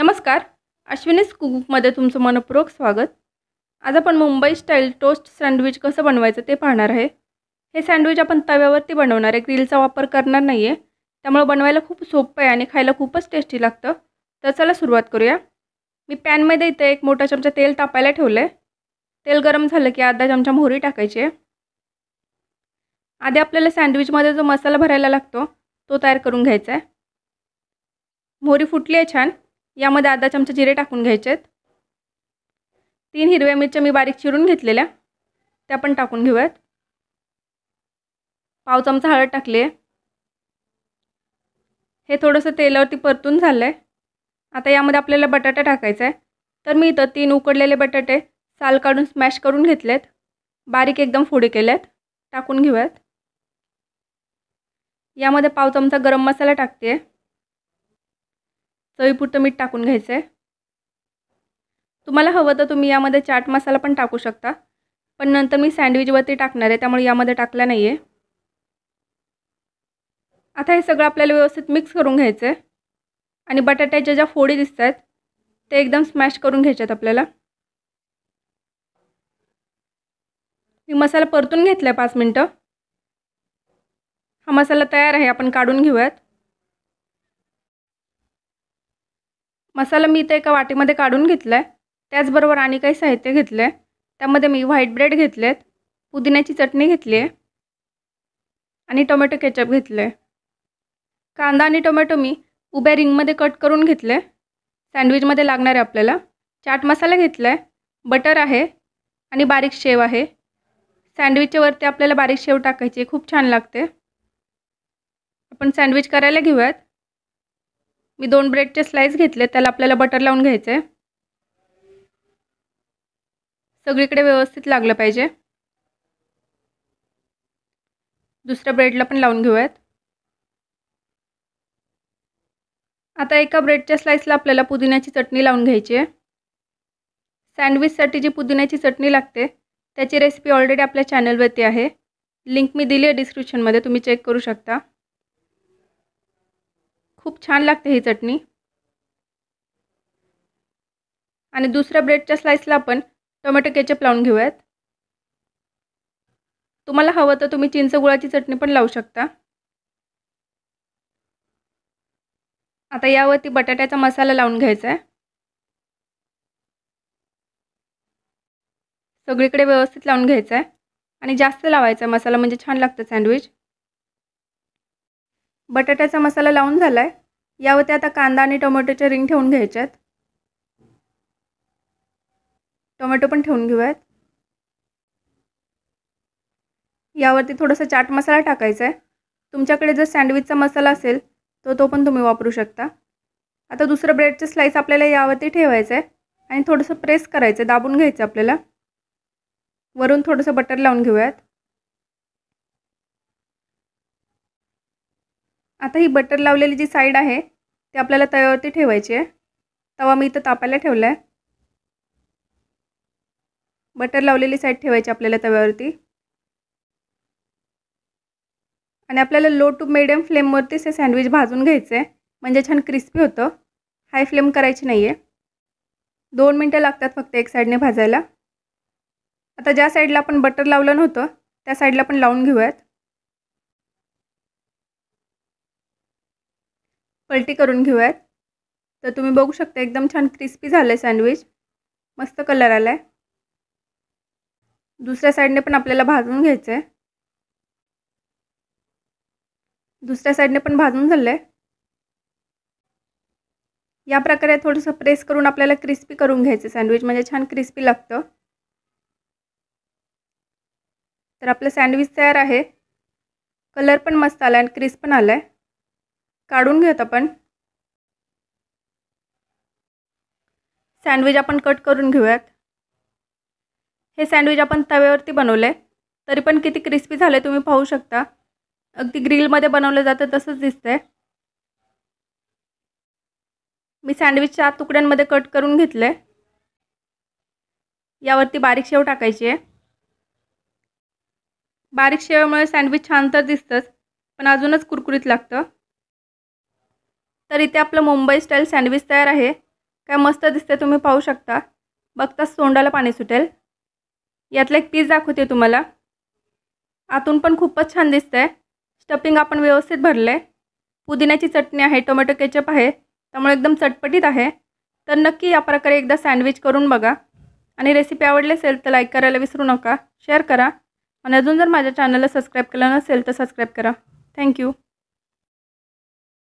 नमस्कार अश्विनीस कुकमध्ये तुमचं मनपूर्वक स्वागत. आज आपण मुंबई स्टाईल टोस्ट सँडविच कसं बनवायचं ते पाहणार आहे. हे सँडविच आपण तव्यावरती बनवणार आहे ग्रिलचा वापर करणार नाही आहे त्यामुळं बनवायला खूप सोपं आहे आणि खायला खूपच टेस्टी लागतं. तर चला सुरुवात करूया. मी पॅनमध्ये इथे एक मोठा चमचा तेल तापायला ठेवलं आहे तेल गरम झालं की अर्धा चमचा मोहरी टाकायची आहे. आधी आपल्याला सँडविचमध्ये जो मसाला भरायला लागतो तो तयार करून घ्यायचा आहे. मोहरी फुटली आहे छान. यामध्ये अर्धा चमचा जिरे टाकून घ्यायचे आहेत तीन हिरव्या मिरच्या मी बारीक चिरून घेतलेल्या त्या पण टाकून घेऊयात. पाव चमचा हळद टाकली आहे हे थोडंसं तेलावरती परतून झालं आहे आता यामध्ये आपल्याला बटाटा टाकायचा आहे तर मी इथं तीन उकडलेले बटाटे साल काढून स्मॅश करून घेतलेत. बारीक एकदम फोडी केल्यात. टाकून घेऊयात. यामध्ये पाव चमचा गरम मसाला टाकते चवीपुरतं मीठ टाकून घ्यायचं आहे तुम्हाला हवं तर तुम्ही यामध्ये चाट मसाला पण टाकू शकता. पण नंतर मी सँडविचवरती टाकणार आहे त्यामुळे यामध्ये टाकला नाही आहे आता हे सगळं आपल्याला व्यवस्थित मिक्स करून घ्यायचं आहे आणि बटाट्याच्या ज्या फोडी दिसत आहेत ते एकदम स्मॅश करून घ्यायच्यात आपल्याला. मी मसाला परतून घेतला आहे पाच मिनटं. हा मसाला तयार आहे आपण काढून घेऊयात. मसाला मी इथं एका वाटीमध्ये काढून घेतला आहे त्याचबरोबर आणि काही साहित्य घेतलं आहे त्यामध्ये मी व्हाईट ब्रेड घेतले आहेत पुदिन्याची चटणी घेतली आहे आणि टोमॅटो केचप घेतलं आहे कांदा आणि टोमॅटो मी उभ्या रिंगमध्ये कट करून घेतले सँडविचमध्ये लागणार आहे आपल्याला. चाट मसाला घेतला आहे बटर आहे. आणि बारीक शेव आहे. सँडविचच्या वरती आपल्याला बारीक शेव टाकायची खूप छान लागते. आपण सँडविच करायला घेऊयात. मी दोन ब्रेडचे स्लाईस घेतले त्याला आपल्याला बटर लावून घ्यायचं आहे सगळीकडे व्यवस्थित लागलं पाहिजे. दुसऱ्या ब्रेडला पण लावून घेऊयात. आता एका ब्रेडच्या स्लाईसला आपल्याला पुदिन्याची चटणी लावून घ्यायची आहे. सँडविचसाठी जी पुदिन्याची चटणी लागते त्याची रेसिपी ऑलरेडी आपल्या चॅनलवरती आहे. लिंक मी दिली आहे डिस्क्रिप्शनमध्ये तुम्ही चेक करू शकता. खूप छान लागते ही चटणी. आणि दुसऱ्या ब्रेडच्या स्लाईसला आपण टोमॅटो केचप लावून घेऊयात. तुम्हाला हवं तर तुम्ही चिंच गुळाची चटणी पण लावू शकता. आता यावरती बटाट्याचा मसाला लावून घ्यायचा आहे सगळीकडे व्यवस्थित लावून घ्यायचा आहे आणि जास्त लावायचा मसाला म्हणजे छान लागतं सँडविच बटाट्याचा मसाला लावून झाला आहे यावरती आता कांदा आणि टोमॅटोच्या रिंग ठेवून घ्यायच्यात टोमॅटो पण ठेवून घेऊयात. यावरती थोडंसं चाट मसाला टाकायचा आहे. तुमच्याकडे जर सँडविचचा मसाला असेल तर तो पण तुम्ही वापरू शकता. आता दुसरं ब्रेडचं स्लाईस आपल्याला यावरती ठेवायचं आहे. आणि थोडंसं प्रेस करायचं आहे. दाबून घ्यायचं आपल्याला. वरून थोडंसं बटर लावून घेऊयात. आता ही बटर लावलेली जी साईड आहे ती आपल्याला तव्यावरती ठेवायची आहे. तवा मी इथं तापायला ठेवला आहे बटर लावलेली साईड ठेवायची आपल्याला तव्यावरती. आणि आपल्याला लो टू मिडियम फ्लेमवरतीच हे सँडविच भाजून घ्यायचं आहे म्हणजे छान क्रिस्पी होतं. हाय फ्लेम करायची नाही आहे दोन मिनटं लागतात फक्त एक साईडने भाजायला. आता ज्या साईडला आपण बटर लावलं नव्हतं त्या साईडला पण लावून घेऊयात. पलटी करून घेऊयात. तर तुम्ही बघू शकता एकदम छान क्रिस्पी झालं आहे सँडविच मस्त कलर आला आहे दुसऱ्या साईडने पण आपल्याला भाजून घ्यायचं आहे दुसऱ्या साईडने पण भाजून झालं आहे या प्रकारे थोडंसं प्रेस करून आपल्याला क्रिस्पी करून घ्यायचं सँडविच म्हणजे छान क्रिस्पी लागतं. तर आपलं सँडविच तयार आहे. कलर पण मस्त आला आहे आणि क्रिस्प पण आला आहे काढून घेऊयात आपण. सँडविच आपण कट करून घेऊयात. हे सँडविच आपण तव्यावरती बनवलं. आहे तरी पण किती क्रिस्पी झाले तुम्ही पाहू शकता. अगदी ग्रिलमध्ये बनवलं जातं तसंच दिसतंय. मी सँडविच चार तुकड्यांमध्ये कट करून घेतलं. आहे यावरती बारीक शेव टाकायची आहे. बारीक शेवामुळे सँडविच छान तर दिसतंच पण अजूनच कुरकुरीत लागतं. तर इथे आपलं मुंबई स्टाईल सँडविच तयार आहे. काय मस्त दिसते तुम्ही पाहू शकता. बघताच तोंडाला पाणी सुटेल. यातला एक पीस दाखवते तुम्हाला. आतून पण खूपच छान दिसतंय. स्टफिंग आपण व्यवस्थित भरलं आहे पुदिन्याची चटणी आहे टोमॅटो केचप आहे. त्यामुळे एकदम चटपटीत आहे. तर नक्की या प्रकारे एकदा सँडविच करून बघा. आणि रेसिपी आवडली असेल तर लाईक करायला विसरू नका. शेअर करा. आणि अजून जर माझ्या चॅनलला सबस्क्राईब केलं नसेल तर सबस्क्राईब करा. थँक्यू